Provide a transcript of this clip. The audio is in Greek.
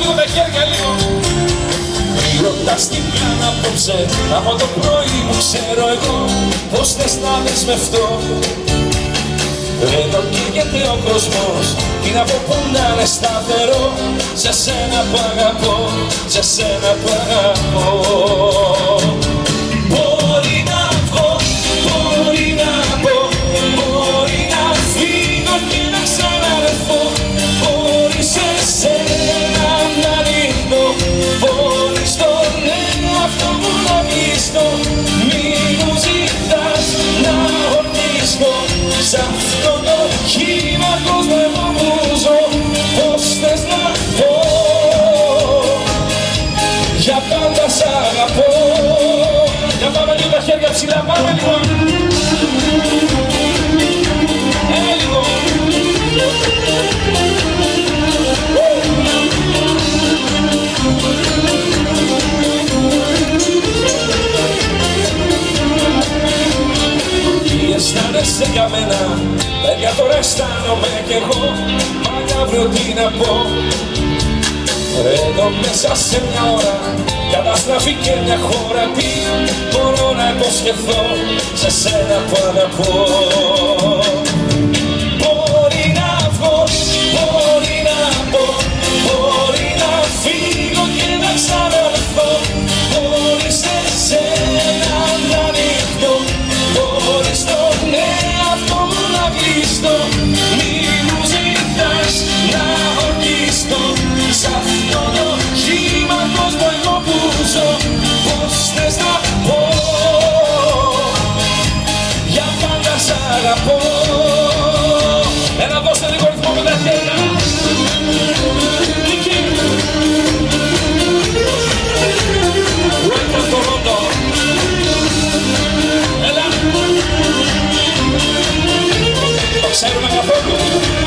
λίγο τα χέρια λίγο. Ρωτάς τι κάνω απόψε Από το πρωί μου ξέρω εγώ Πως θες να δεσμευτώ. Εδώ καίγεται ο κόσμος Τι να πω που να είναι σταθερό. Σε σένα που αγαπώ Σε σένα που αγαπώ εαυτό μου να μισθώ Μη μου ζητάς να ορκιστώ Σ' αυτό το χείμα κόσμο εγώ που ζω Πώς θες να πω. Για πάντα σ' αγαπώ. Για πάμε λίγο τα χέρια ψηλά, πάμε λίγο Τι αισθάνεσαι για μένα, παιδιά τώρα αισθάνομαι κι εγώ. Μα αύριο τι να πω. Εδώ μέσα σε μια ώρα. Καταστραφεί και μια χώρα. Τι μπορώ να υποσχεθώ σε σένα που αγαπώ Το ξέρουμε